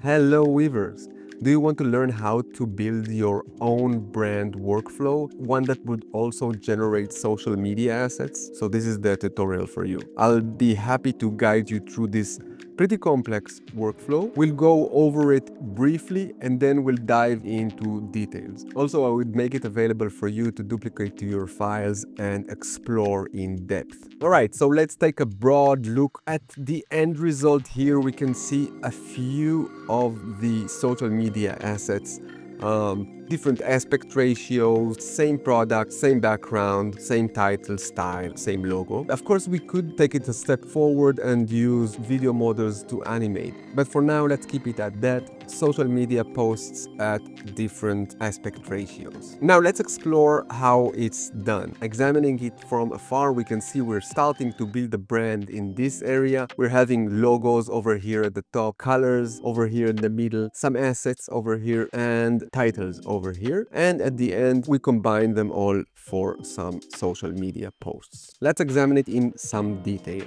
Hello Weavers! Do you want to learn how to build your own brand workflow? One that would also generate social media assets? So this is the tutorial for you. I'll be happy to guide you through this pretty complex workflow. We'll go over it briefly and then we'll dive into details. Also, I would make it available for you to duplicate to your files and explore in depth. All right, so let's take a broad look at the end result here. We can see a few of the social media assets um, different aspect ratios, same product, same background, same title, style, same logo. Of course, we could take it a step forward and use video models to animate. But for now, let's keep it at that. Social media posts at different aspect ratios. Now let's explore how it's done. Examining it from afar, we can see we're starting to build a brand in this area. We're having logos over here at the top, colors over here in the middle, some assets over here, and titles over here. And at the end, we combine them all for some social media posts. Let's examine it in some detail.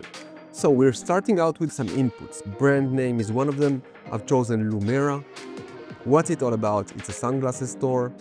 So we're starting out with some inputs. Brand name is one of them. I've chosen Lumera. What's it all about? It's a sunglasses store.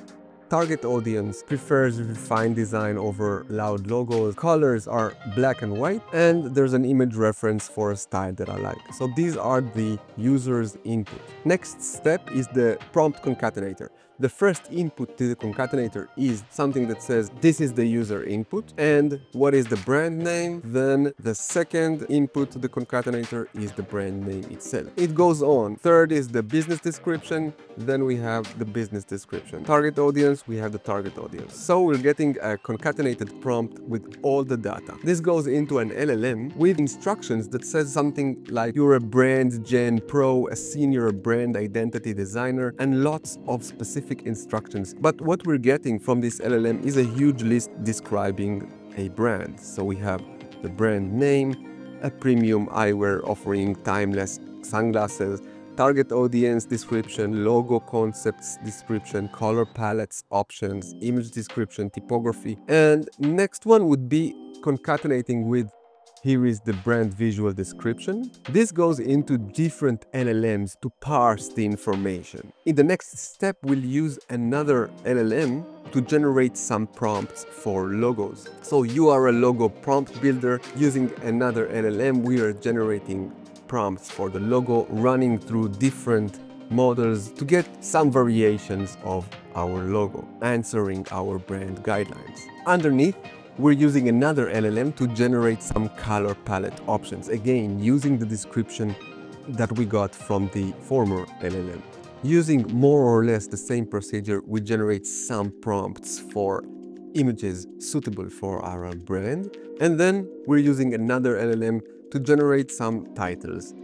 Target audience prefers refined design over loud logos. Colors are black and white. And there's an image reference for a style that I like. So these are the user's input. Next step is the prompt concatenator. The first input to the concatenator is something that says this is the user input and what is the brand name. Then the second input to the concatenator is the brand name itself. It goes on. Third is the business description. Then we have the business description. Target audience, we have the target audience. So we're getting a concatenated prompt with all the data. This goes into an LLM with instructions that says something like you're a brand gen pro, a senior brand identity designer, and lots of specific specific instructions. But what we're getting from this LLM is a huge list describing a brand. So we have the brand name, a premium eyewear offering timeless sunglasses, target audience description, logo concepts description, color palettes options, image description, typography. And next one would be concatenating with here is the brand visual description. This goes into different LLMs to parse the information. In the next step, we'll use another LLM to generate some prompts for logos. So you are a logo prompt builder using another LLM. We are generating prompts for the logo running through different models to get some variations of our logo, answering our brand guidelines. Underneath, we're using another LLM to generate some color palette options, again using the description that we got from the former LLM. Using more or less the same procedure, we generate some prompts for images suitable for our brand, and then we're using another LLM to generate some titles.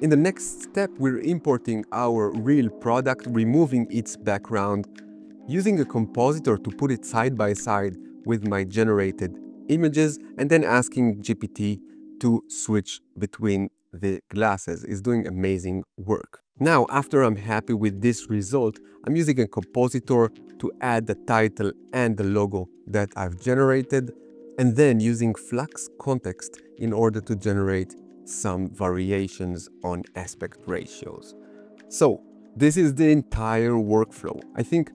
In the next step, we're importing our real product, removing its background, using a compositor to put it side by side with my generated images and then asking GPT to switch between the glasses is doing amazing work. Now, after I'm happy with this result, I'm using a compositor to add the title and the logo that I've generated and then using Flux Kontext in order to generate some variations on aspect ratios. So this is the entire workflow. I think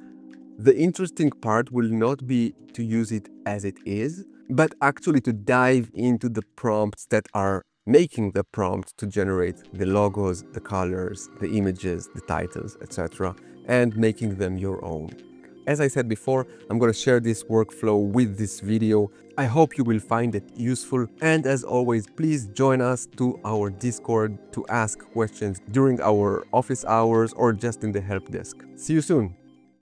the interesting part will not be to use it as it is, but actually to dive into the prompts that are making the prompt to generate the logos, the colors, the images, the titles, etc., and making them your own. As I said before, I'm going to share this workflow with this video. I hope you will find it useful. And as always, please join us to our Discord to ask questions during our office hours or just in the help desk. See you soon.